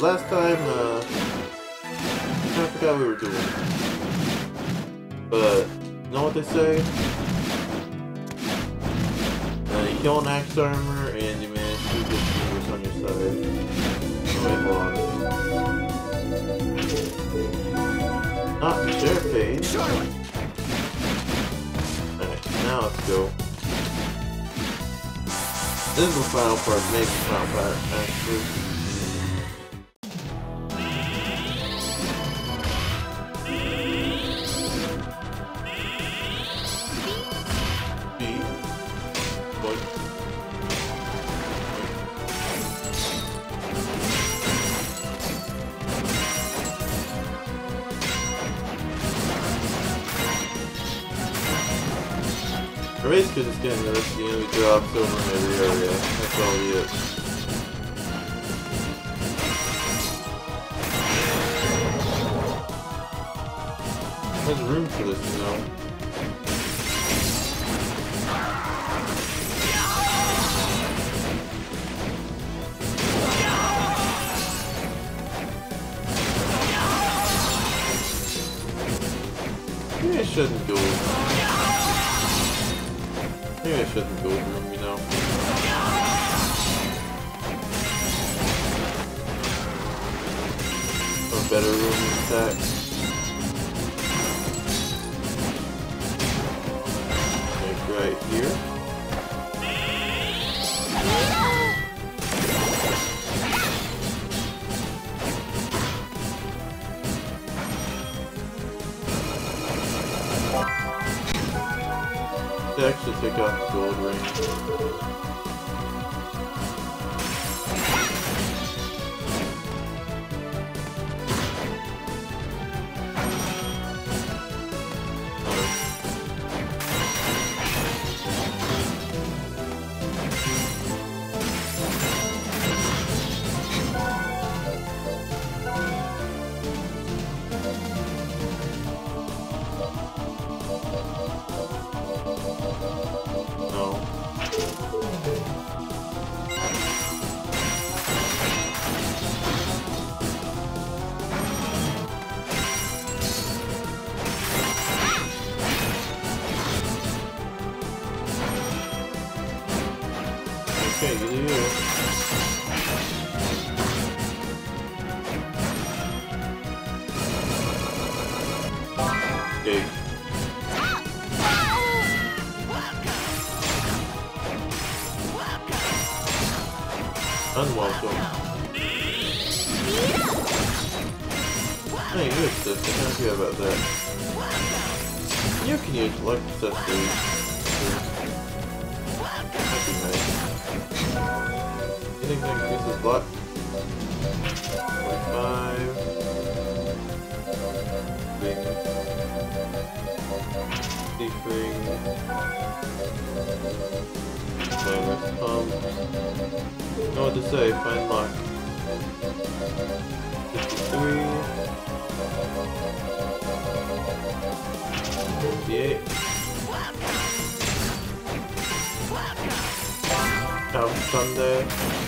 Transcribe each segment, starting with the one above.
Last time, uh, I forgot we were doing. But, you know what they say? Uh, you kill an axe armor and you manage to get universe on your side. Wait, hold on. Not share page. Alright, now let's go. This is the final part, maybe final part, actually. Okay, you do Unwelcome. Hey, use this, I can't hear about that. You can use electricity. Anything that increases luck. 5. Bing. Deepering. Minus pump. Know what to say, find luck. 53. 58. Have Sunday.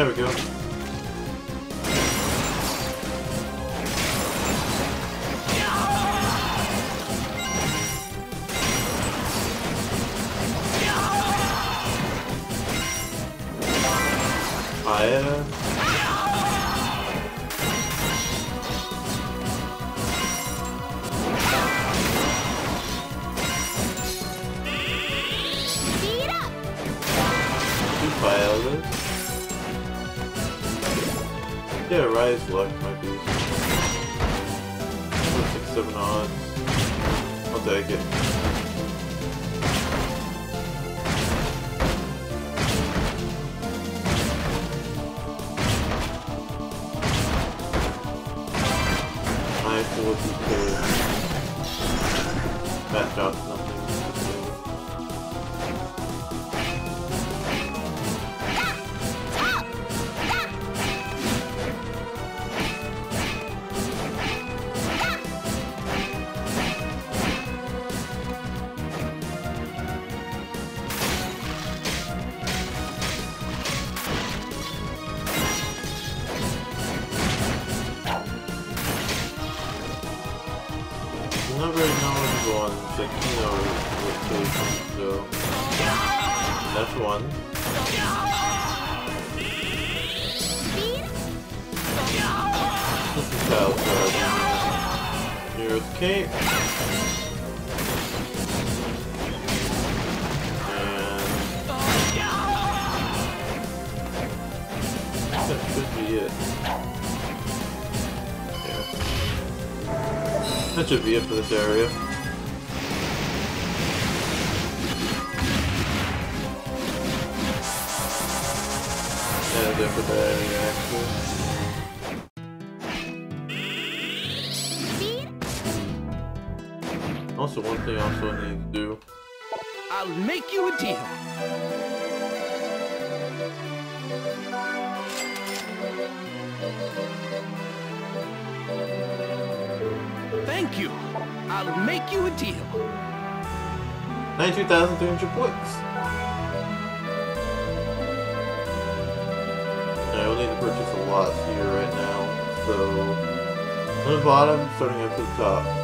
There we go. If you could match out something. Should be it for this area. 92,300 points. I will need to purchase a lot here right now. So, on the bottom, starting up to the top.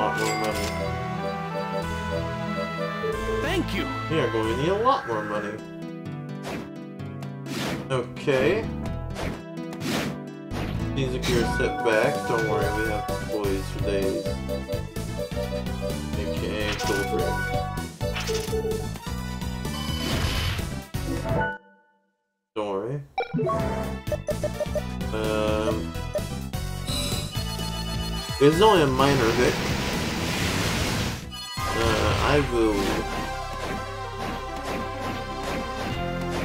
Lot more money. Thank you. We are going to need a lot more money. Okay. These are your setbacks. Don't worry, we have employees for days. AKA children. Don't worry. Um, it's only a minor hit. I will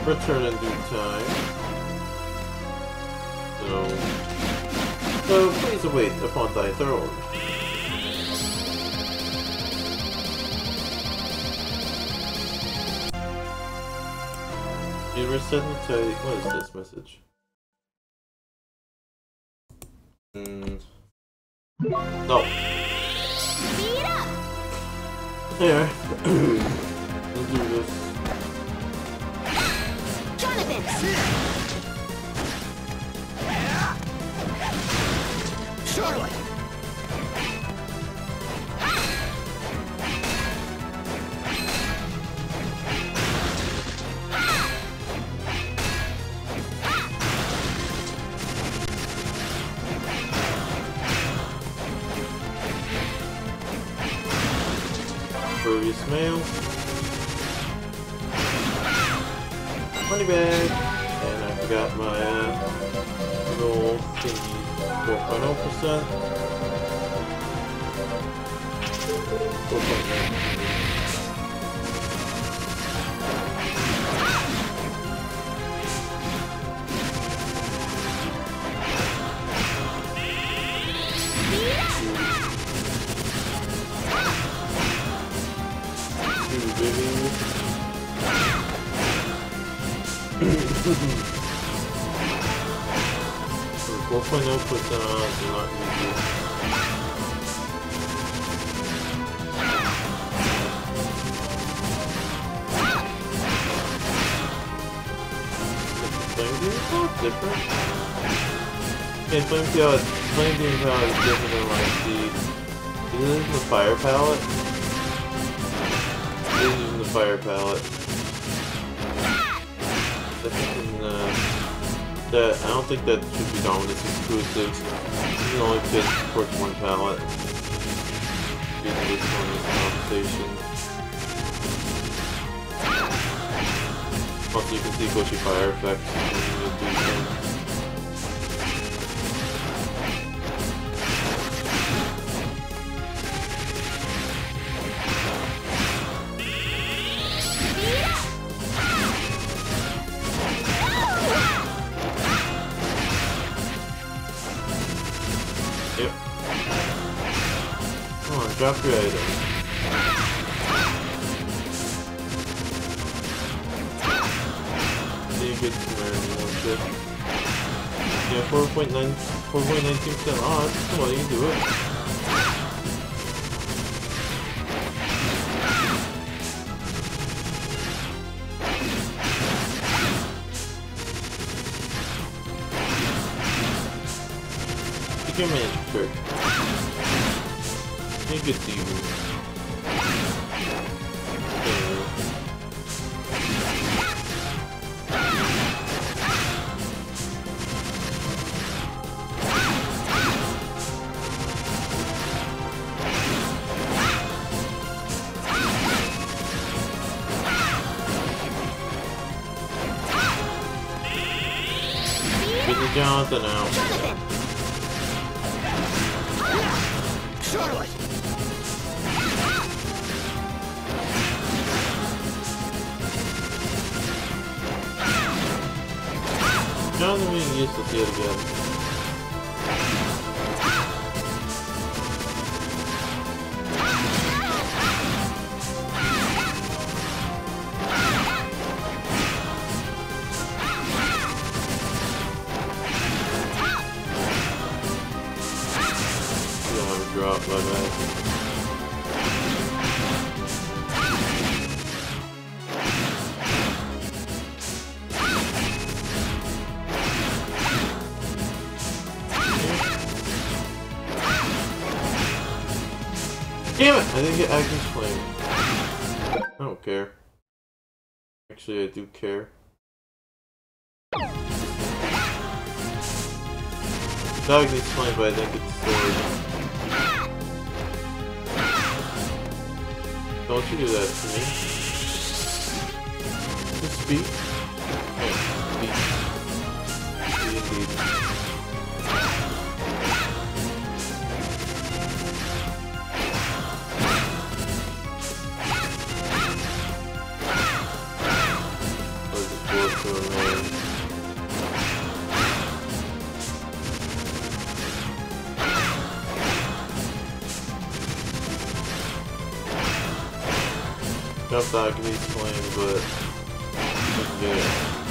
return in due time. So, so please await upon thy throne. You reset the tight. What is this message? Here. Let's do this. Jonathan! Charlotte! Mail. Money bag. And I forgot my uh, little thingy. 4.0%. 4.9. 4.0 puts on uh, do not use Flame different. Okay, Flame Beam, Flame Beam palette is different than like the... Is this the Fire Palette? This is the Fire Palette that I don't think that should be Dominus exclusive. You can only fit one palette. This one as compensation. Also, you can see Goshi fire effects You get. Yeah, 4.9, 4.19% odds. Come on, you can do it. Pick your magic trick. It to you. Jump back in these flames, but we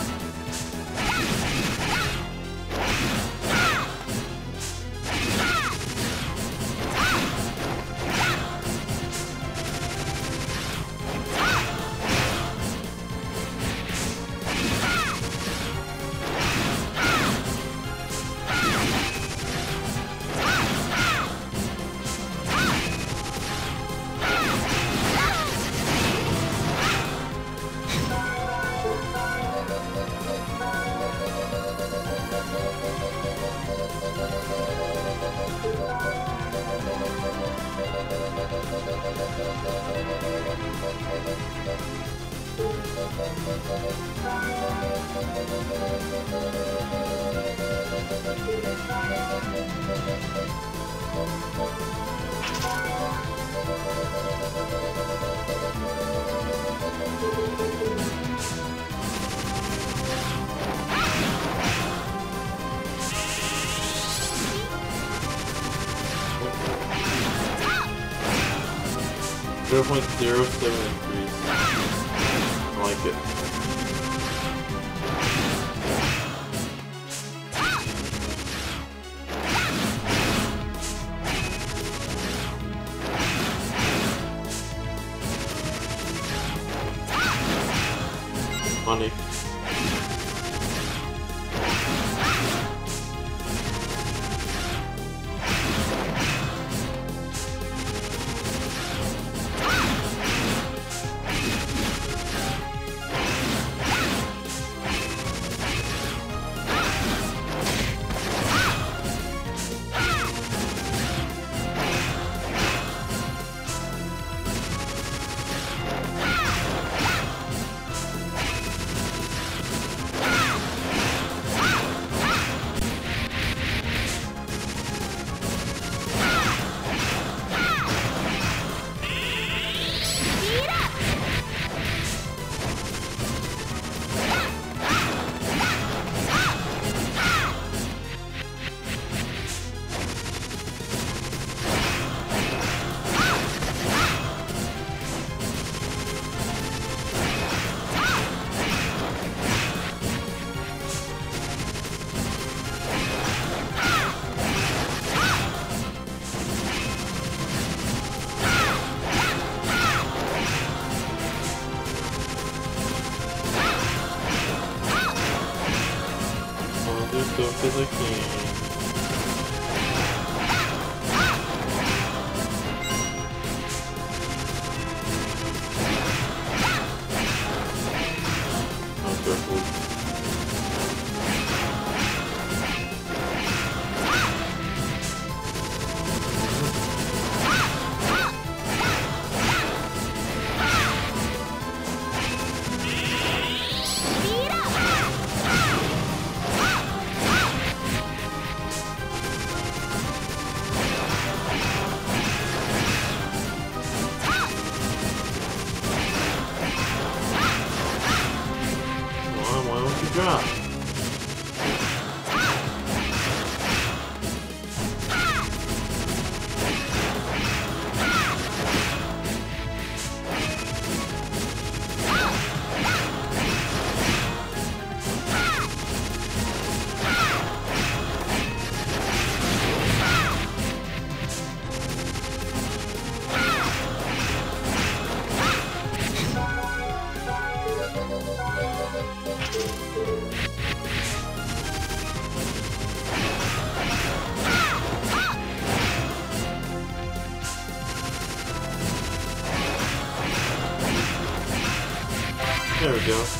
There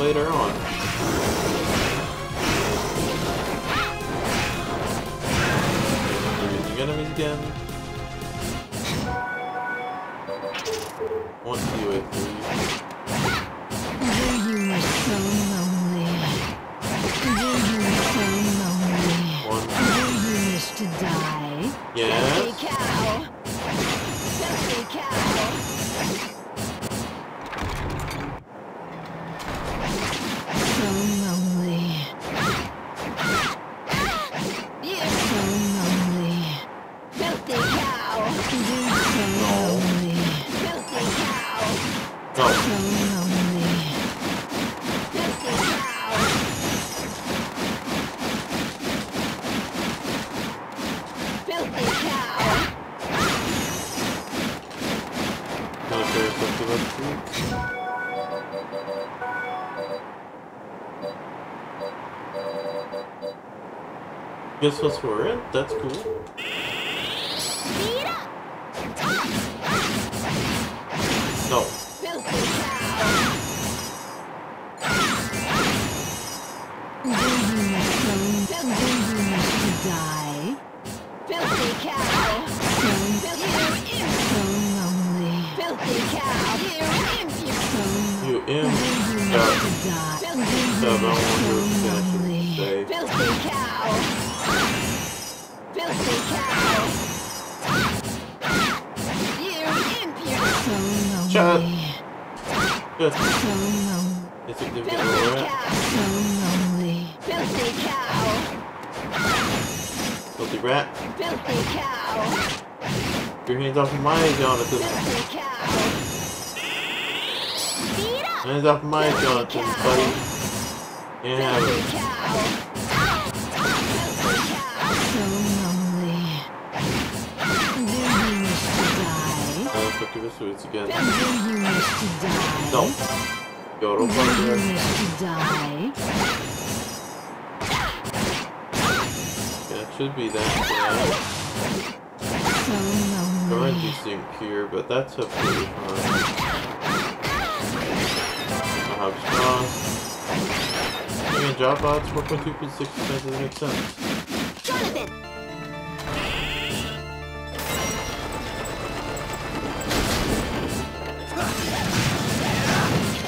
later on. Guess that's where we're. That's cool. Buddy. Yeah. So lonely. Do you wish to die? again. Do you wish to die? No. Do you wish to die? Yeah, it should be that. Yeah. So lonely. Currently sync here, but that's a pretty fine. Job bots 4.2.6% doesn't make sense. Jonathan.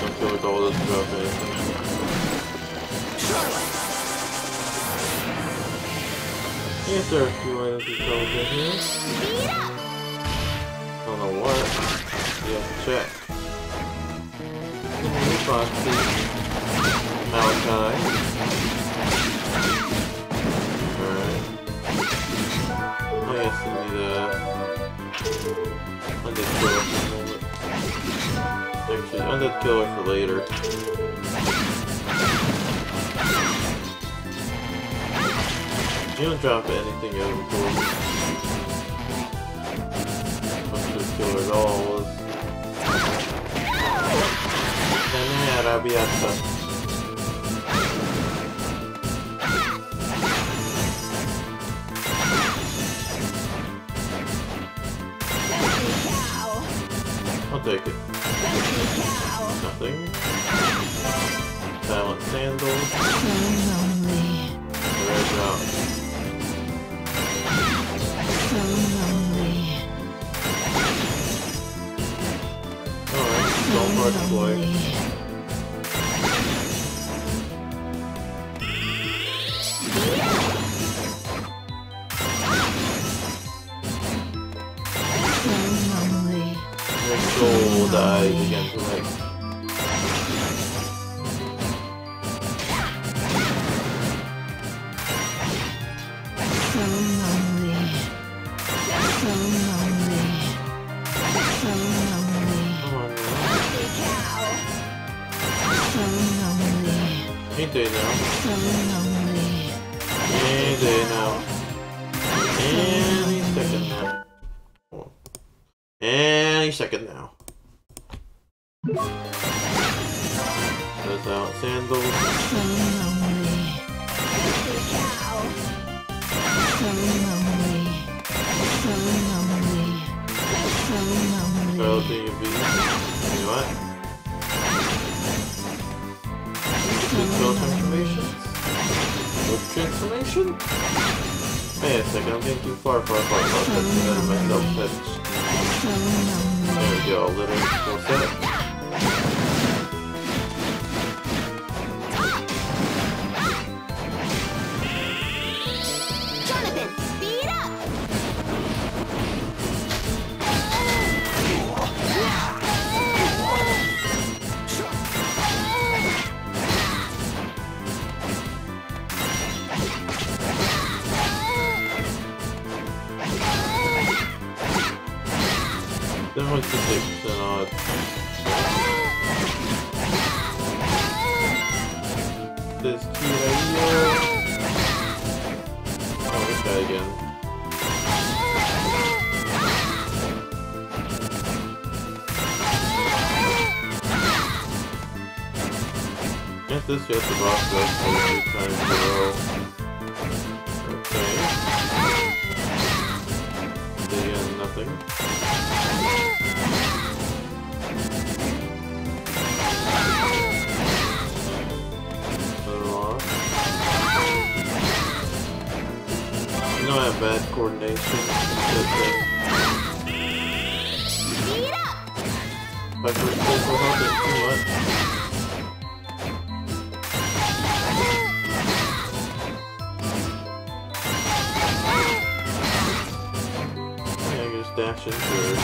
Don't feel like all this about anything. Yes, there are a few items to tell in here. Don't know what. Yeah, check. Malachi. Alright. Oh yes, I need a undead killer for a moment. Actually, undead killer for later. You don't drop anything out of course. Undead killer at all was Sana arrabbiata. Filthy I'll take it. Nothing. Silent sandals. So lonely. Red out. So lonely. Alright, So don't to play. This kid here. Oh, this guy again. Get this yet the boss three times in a row. Okay. Again, nothing. You know I have bad coordination. My first place will help it. You what? Yeah, I can just dash into it.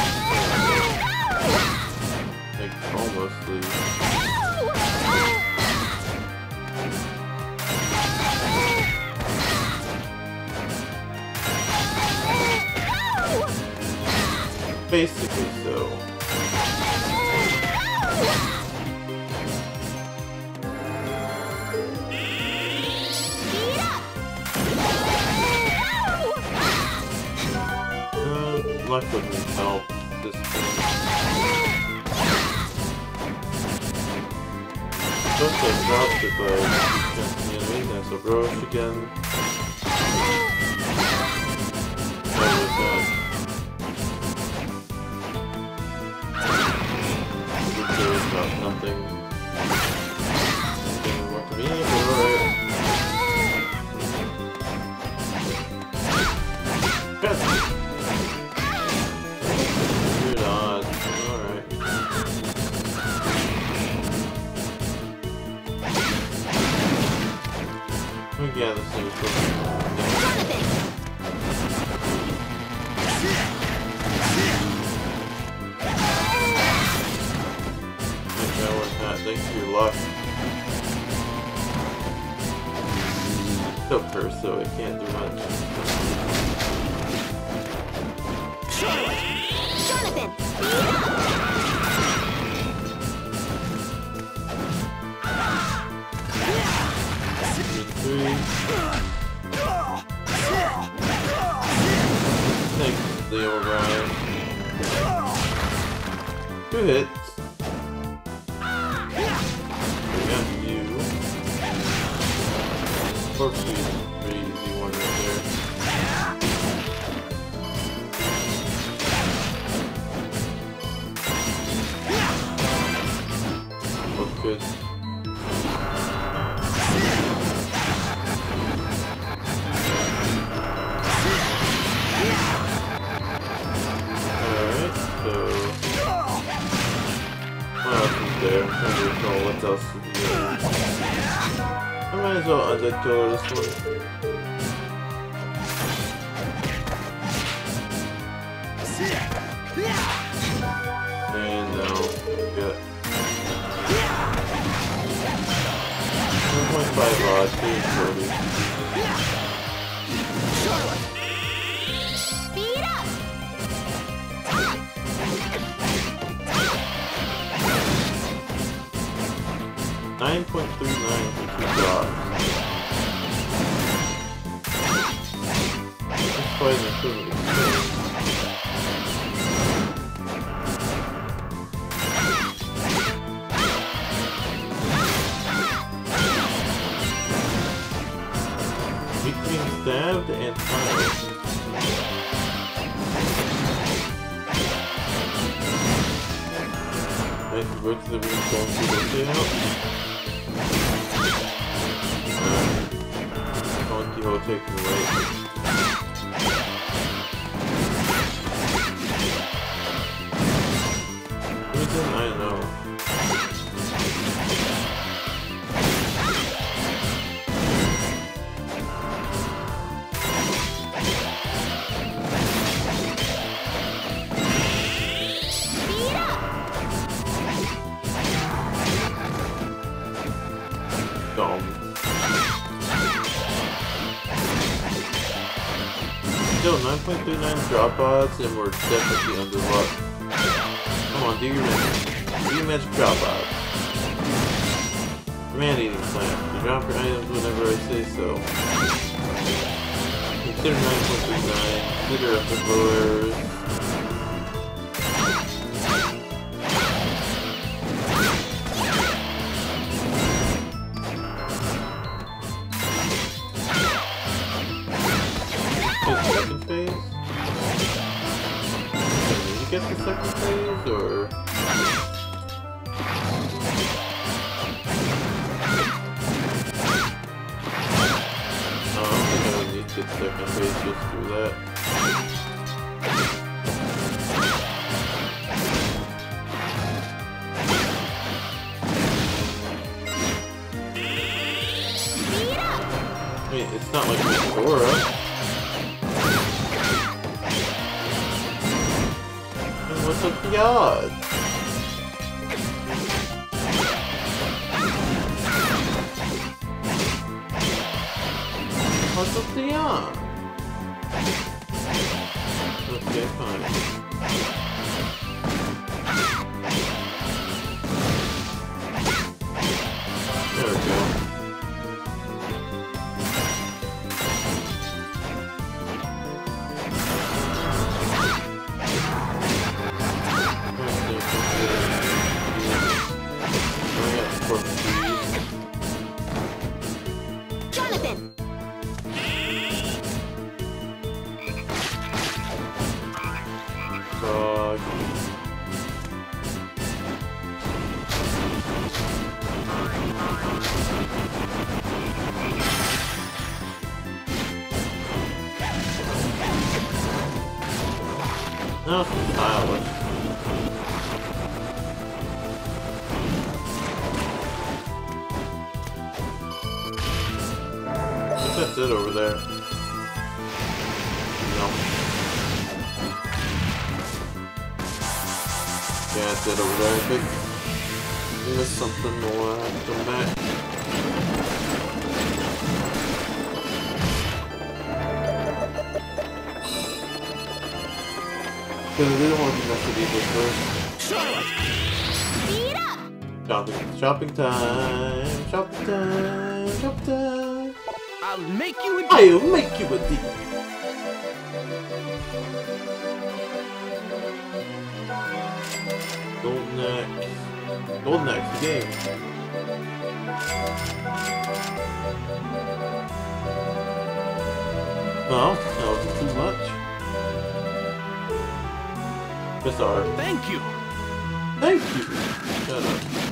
Like, almost leave. Basically, so. Uh, luck wouldn't help this. Just by against the that's a Roche again. About nothing? Didn't work for Corpse drop odds and we're definitely under luck. Come on, do your magic. Do your magic drop odds. Command eating plant. You drop your items whenever I say so. Consider 9.39. Consider up the lowers. Second just that. I mean, it's not like Sora. And what's up the odds? What's Shopping, time, shopping time, shopping time. I'll make you a I'll make you a deal. Golden Axe. Golden Axe, the game. No, that wasn't too much. Our Thank you! Thank you. Shut up.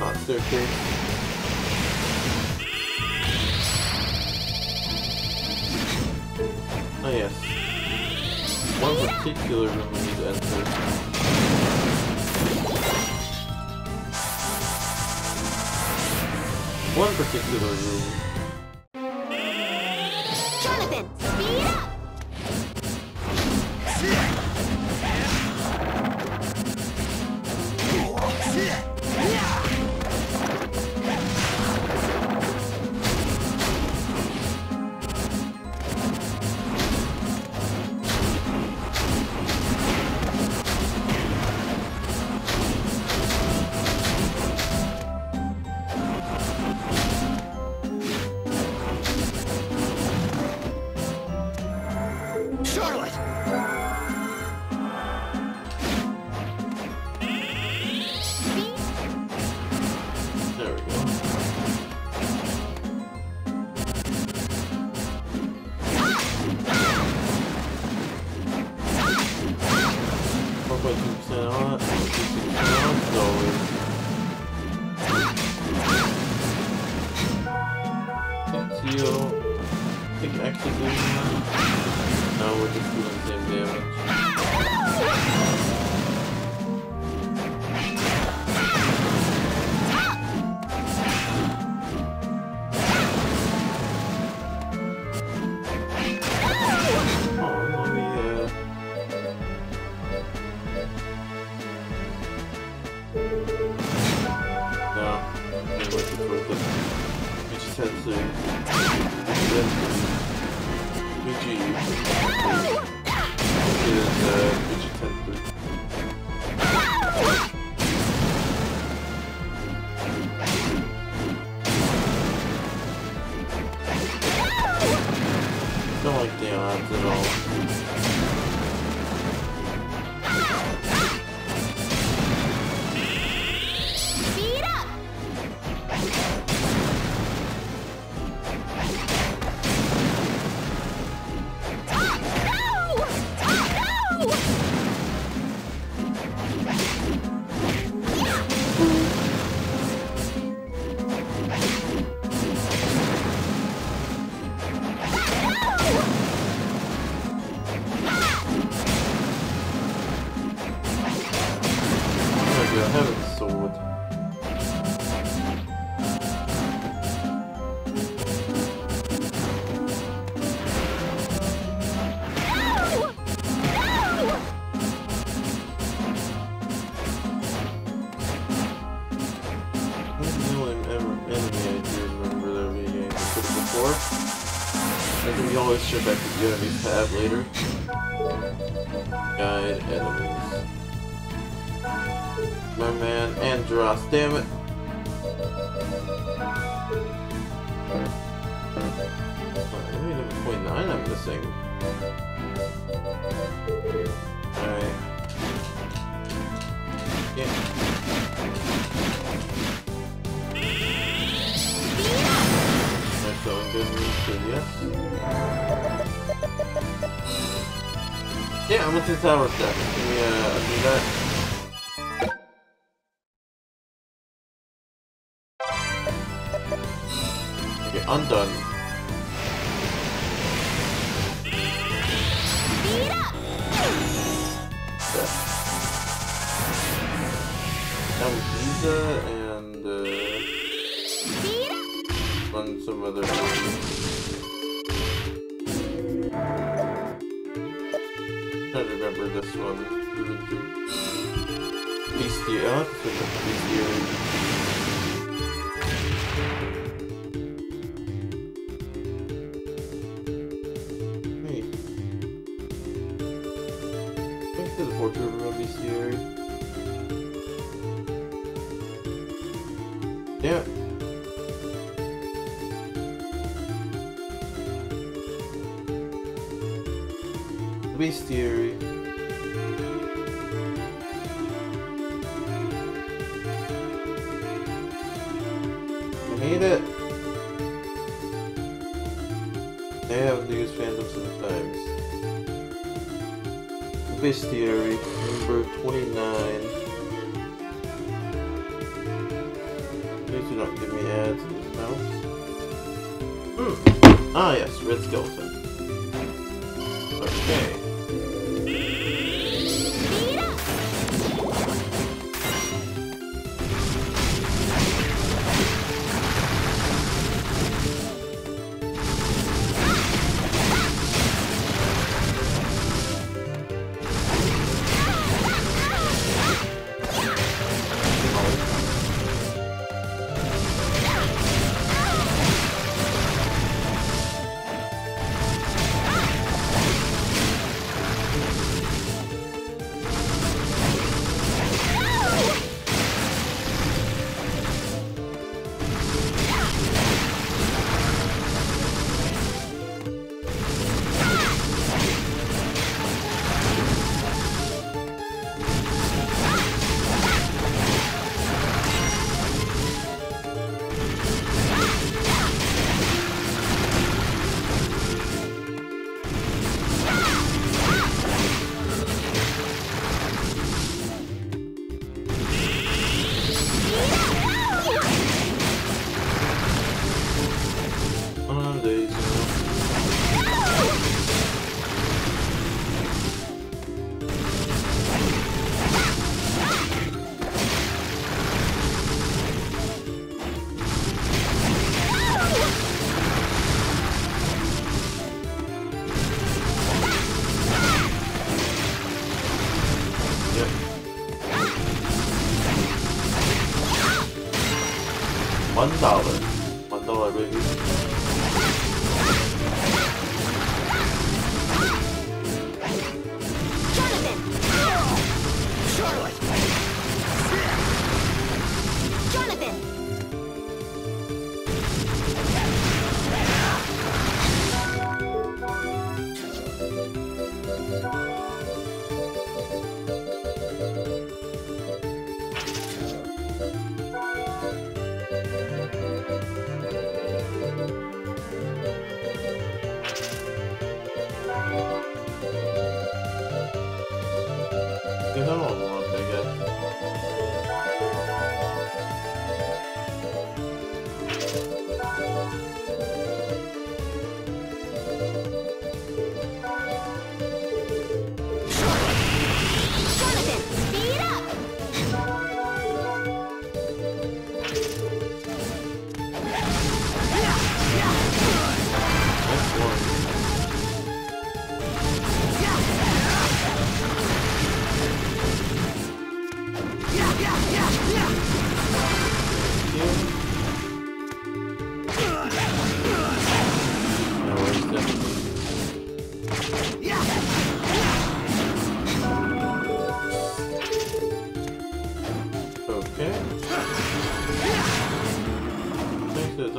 Not. Oh yes. One particular room we need to enter. One particular room. ship back to the enemy's tab later. Guide enemies. My man, Andros, damn it! Enemy number 29 I'm missing. Alright. Yeah. That's all good news, yes. Yeah, I'm gonna do tower stuff. Can we, uh, do that?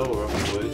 door, I would.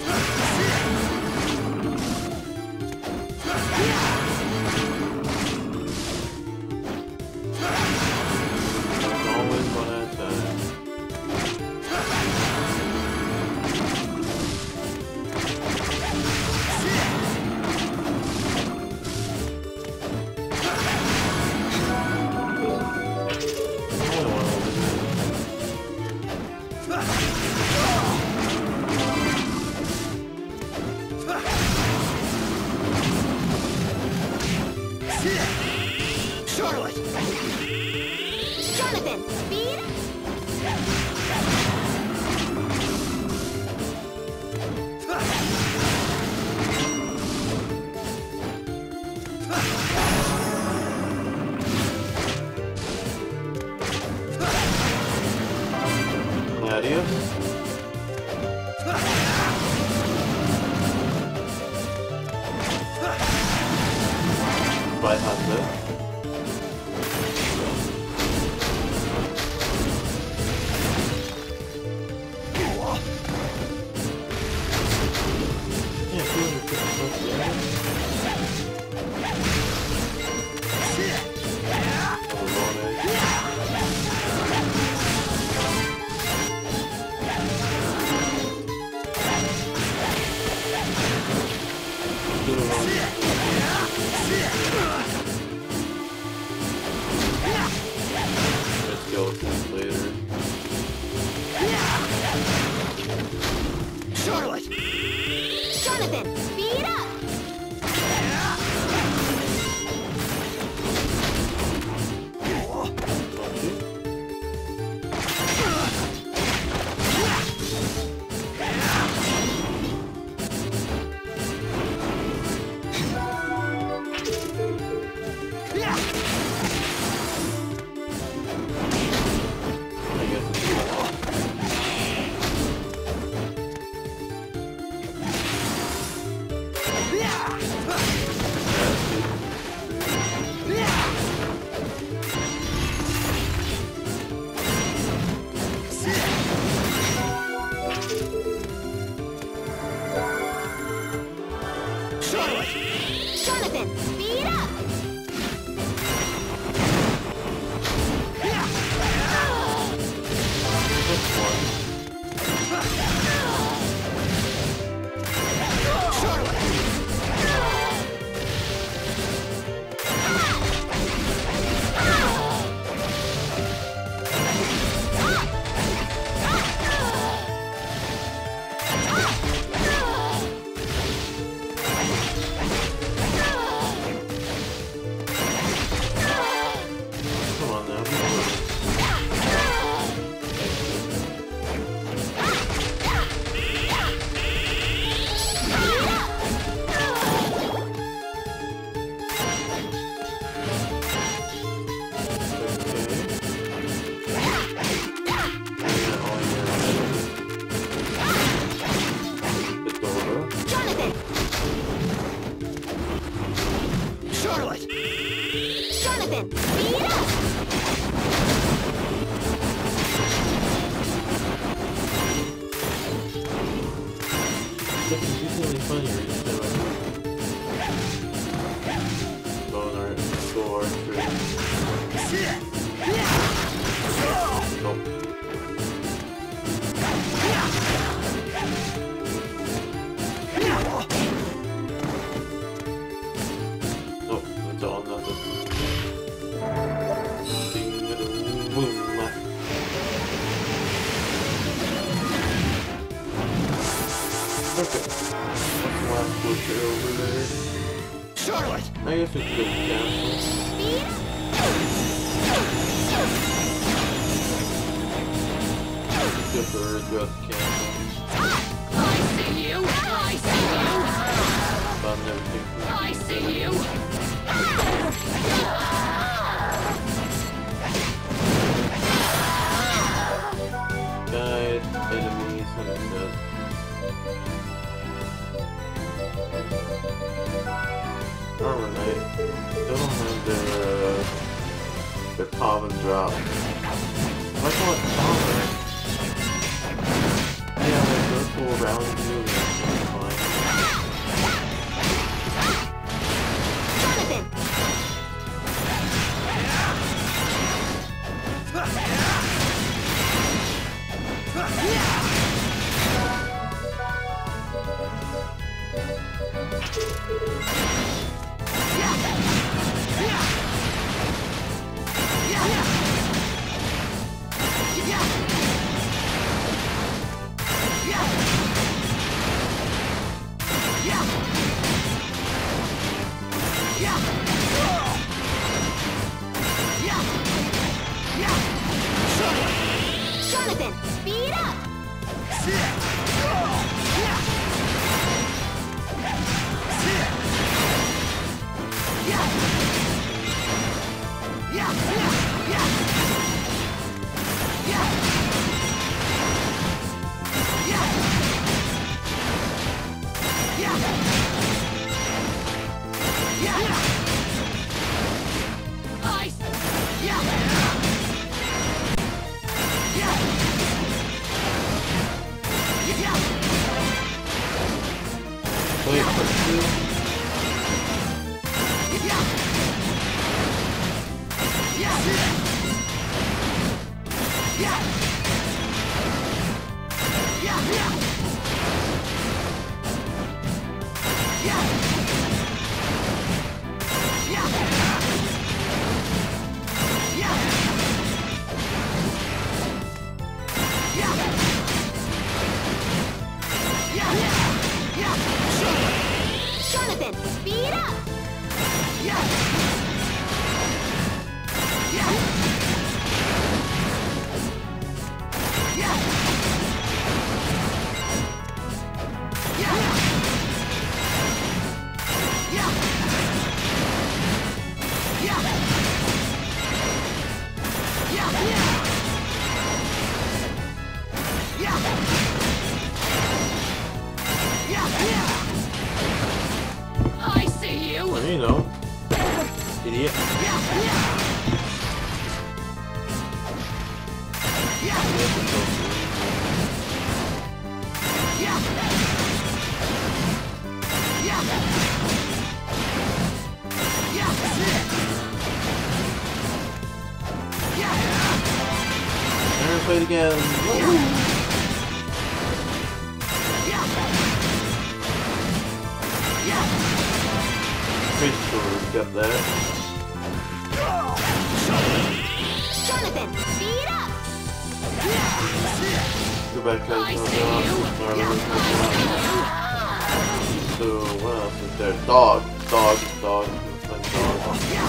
Dog, dog, like dog.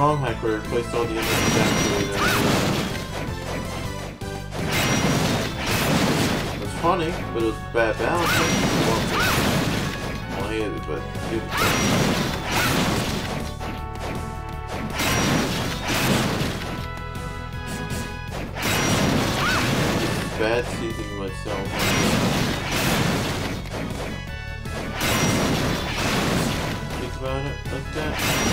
wrong, Hyper. Replaced all the back It was funny, but it was bad balancing. Well, is, but was bad seizing myself. Think about it like that.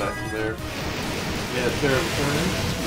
back to there. Yeah, pair of turns.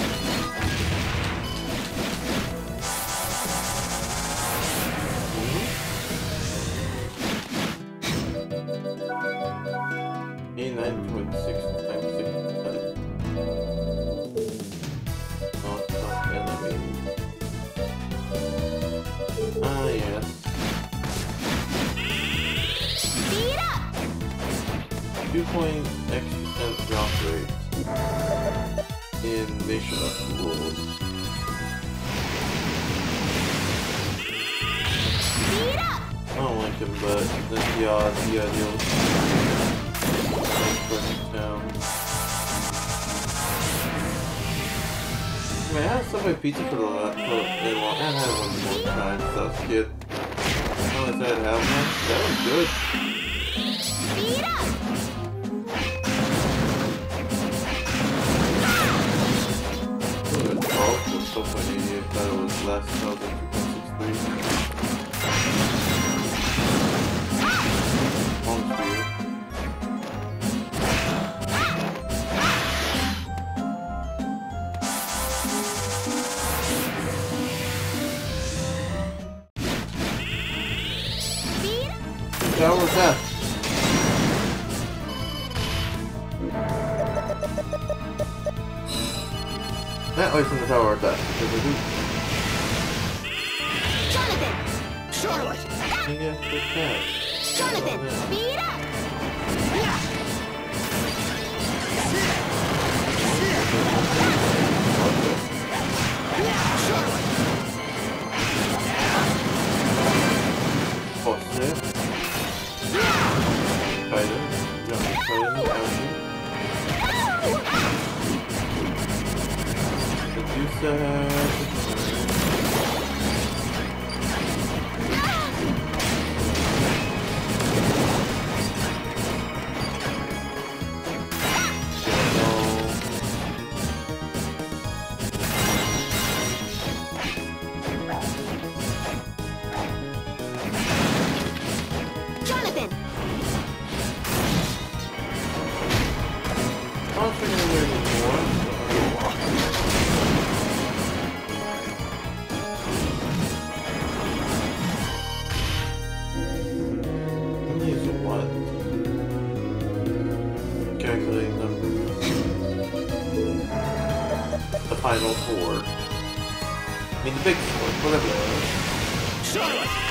can't the tower at that. Jonathan! Charlotte! Jonathan! Final Four. I mean, the Big Four, whatever. Charlotte!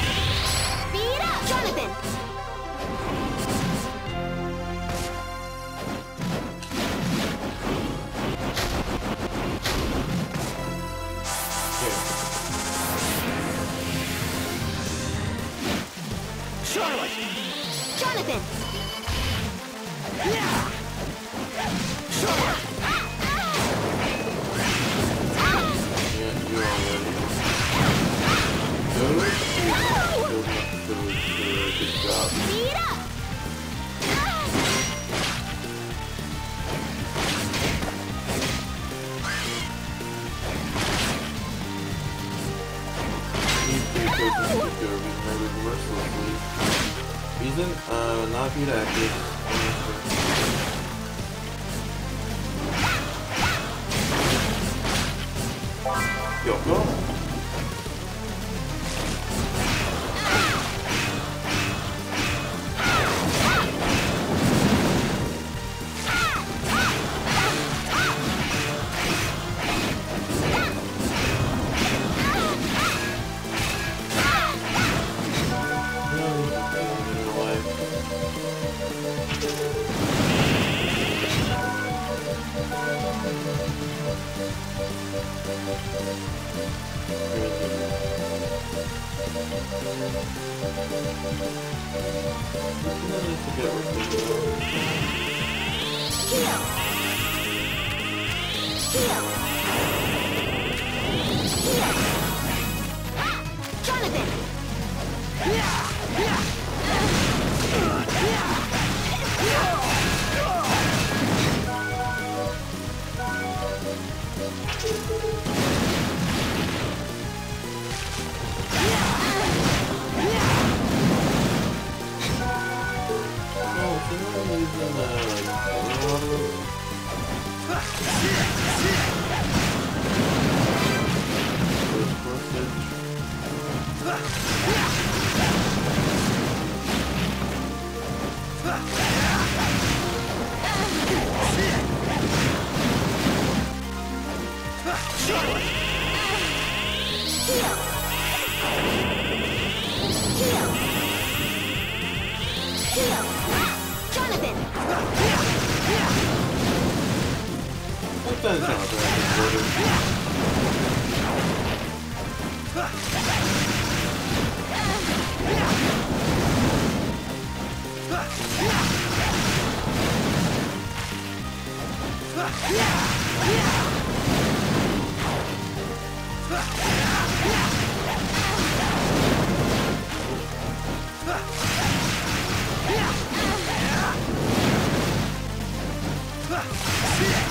A Yeah.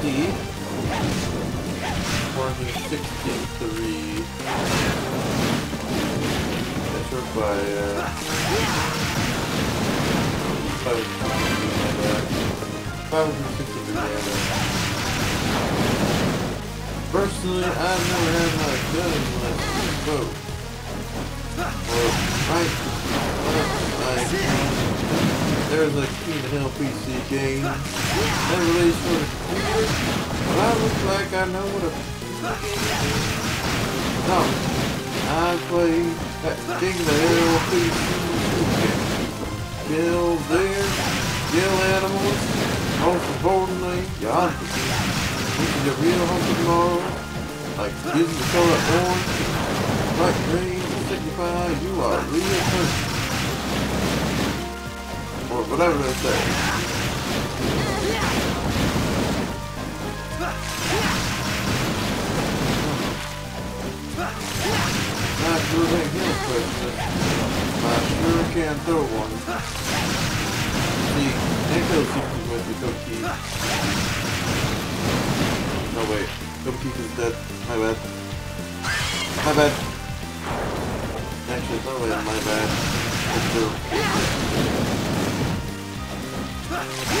463. That's right by, uh, 563, 563, Personally, I've never had my gun unless it's there's a King of Hell PC game. That released for the. But I look like I know what a No. I play that of the Hell PC game. Kill deer, kill animals, most importantly, your hunters. This is a real hunter tomorrow. Like using the color orange, bright green to signify you are a real person. Whatever they say. Not sure they can Christmas. I sure can throw one. See, Echo seems with the cookie. No wait, cookie is dead. My bad. My bad. Actually, no way, my bad. It's true. Oh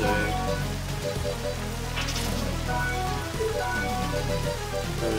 I would say. But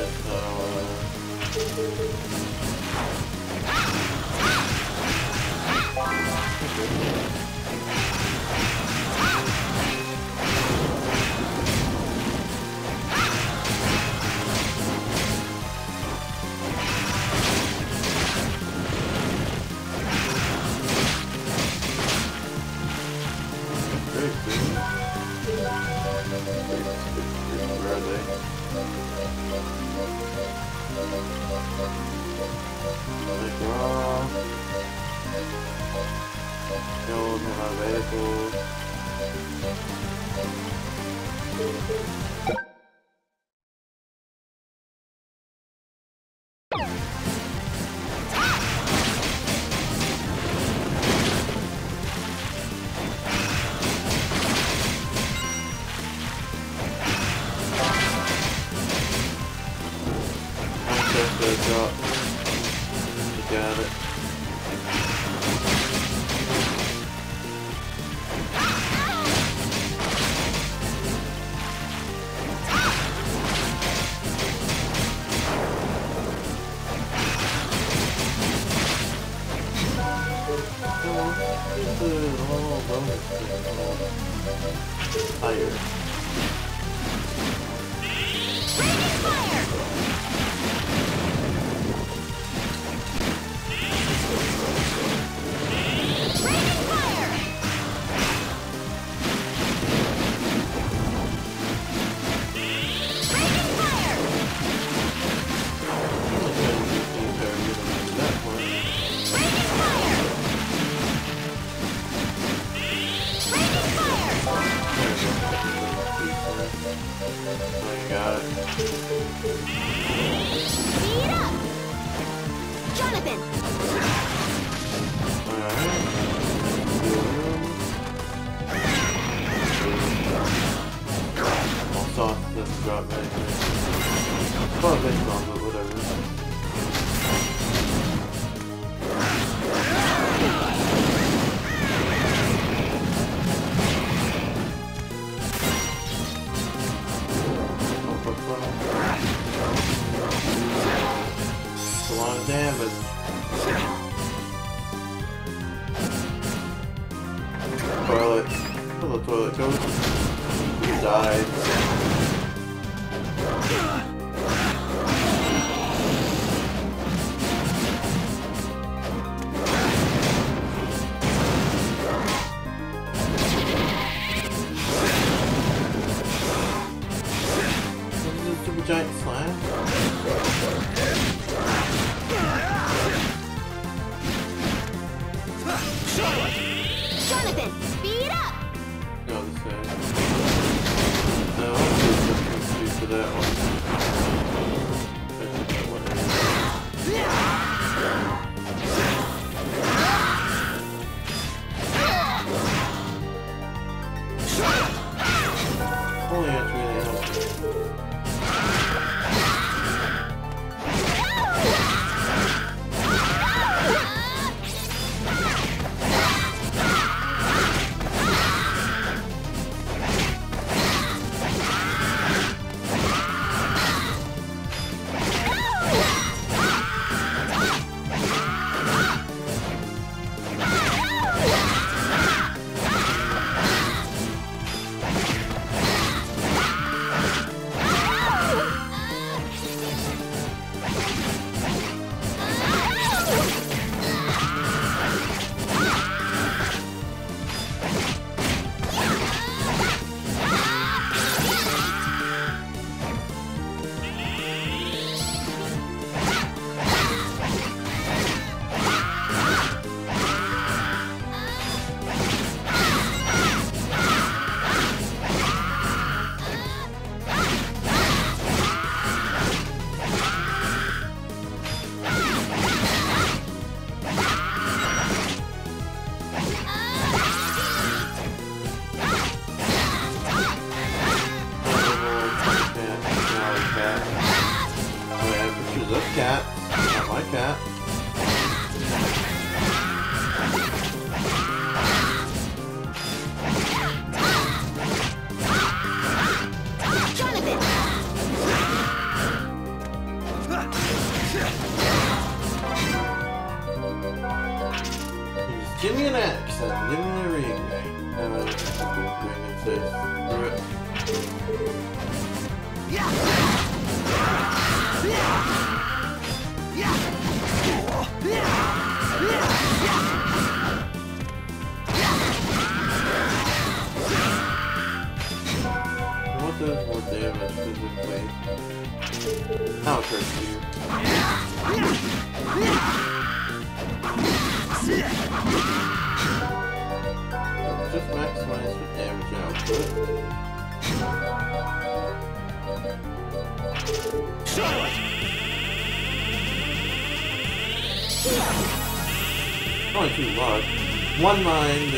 one mind.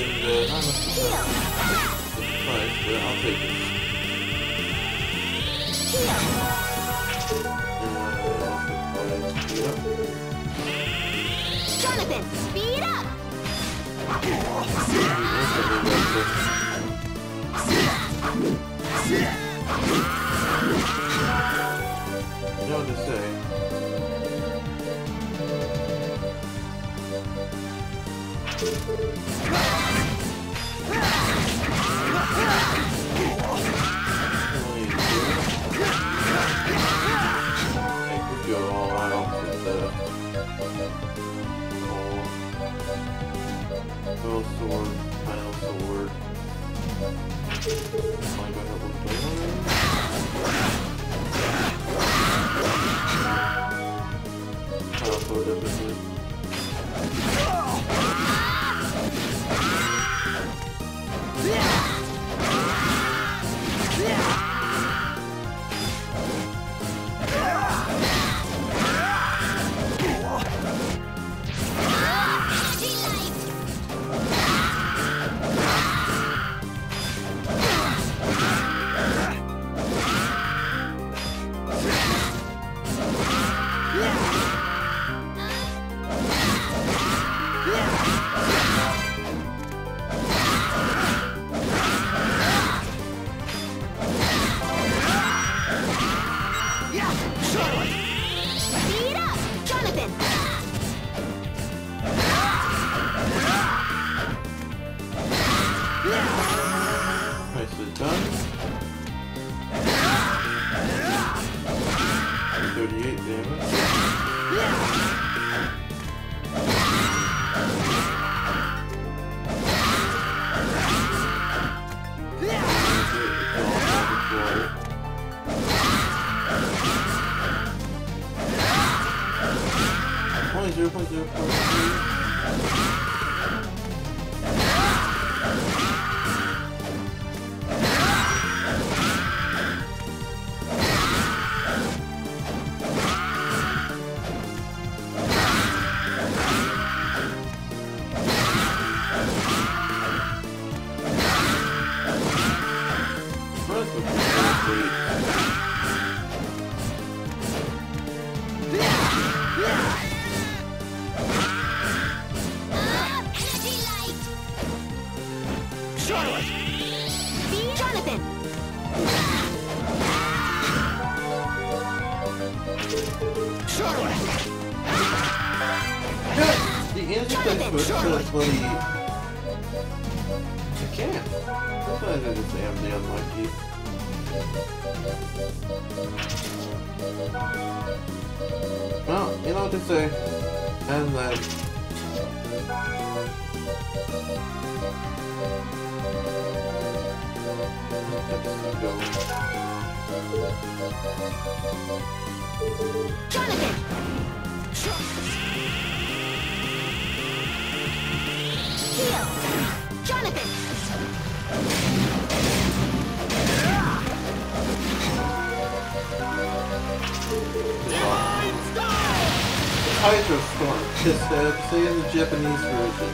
say in the Japanese version.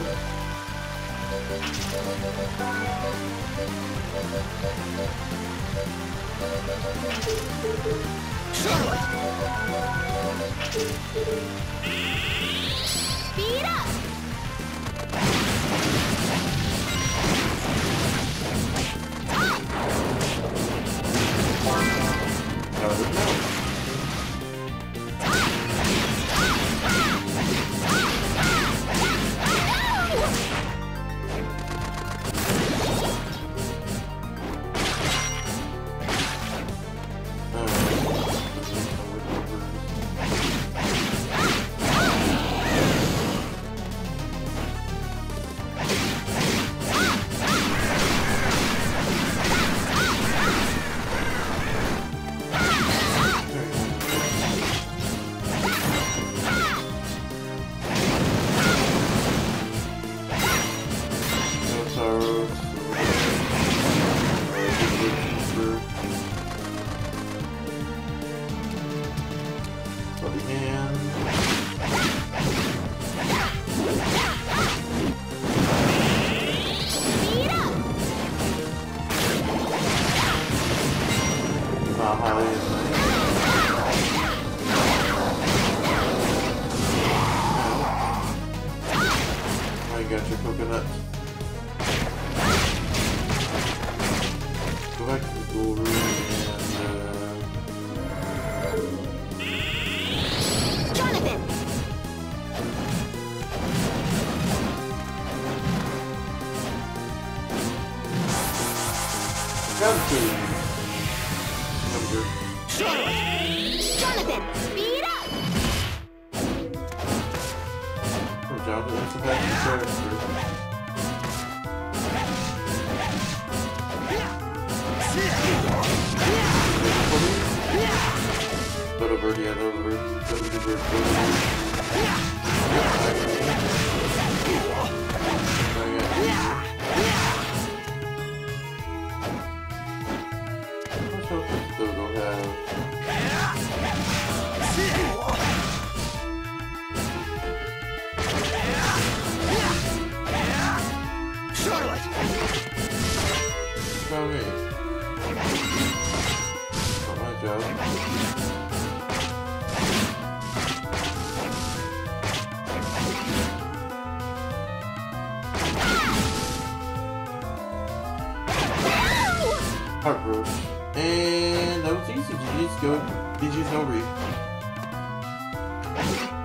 Speed up! Thank. you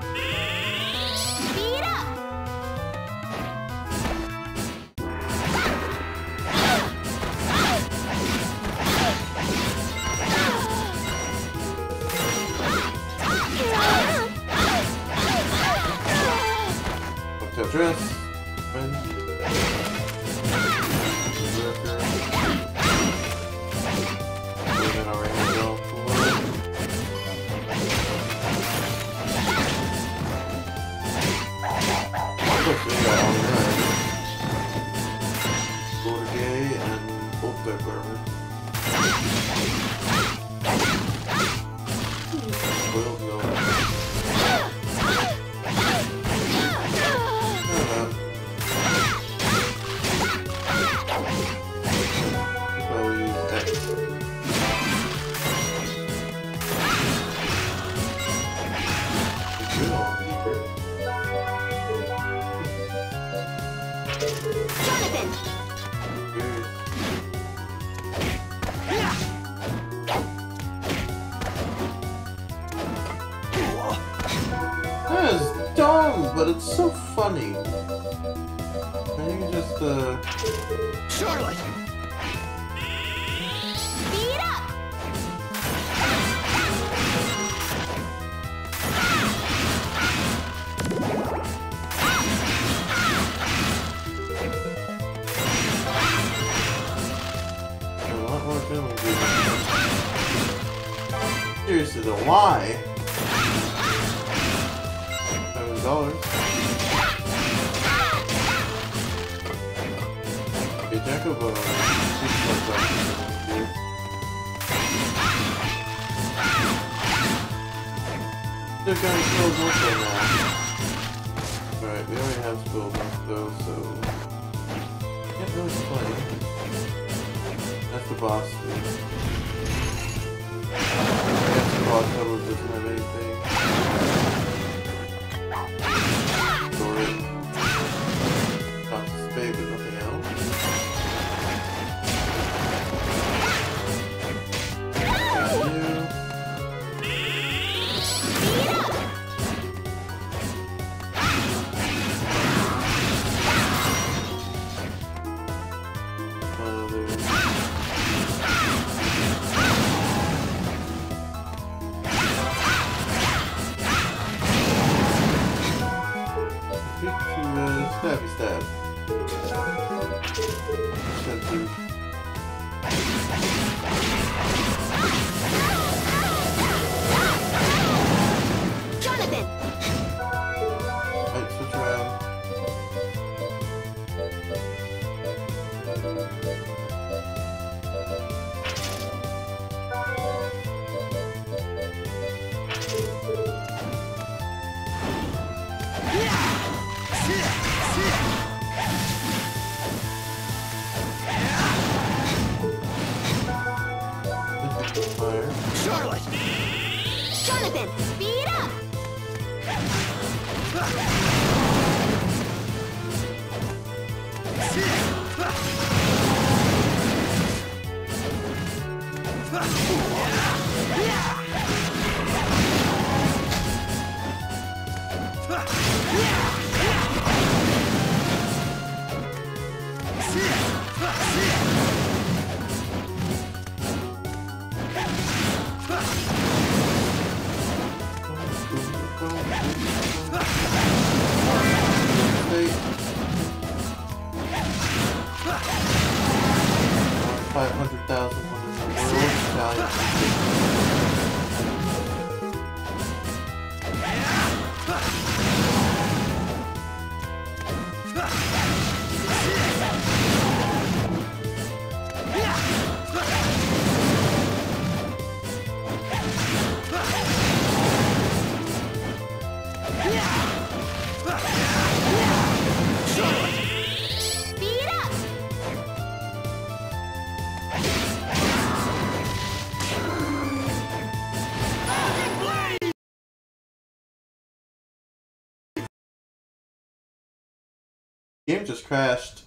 game just crashed.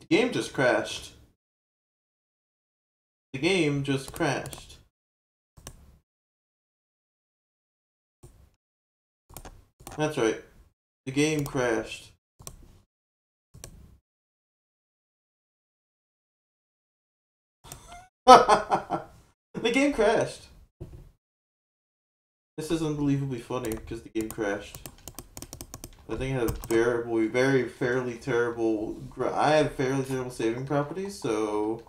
The game just crashed. The game just crashed. That's right. The game crashed. the game crashed. This is unbelievably funny because the game crashed. I think I have very, very fairly terrible. I have fairly terrible saving properties, so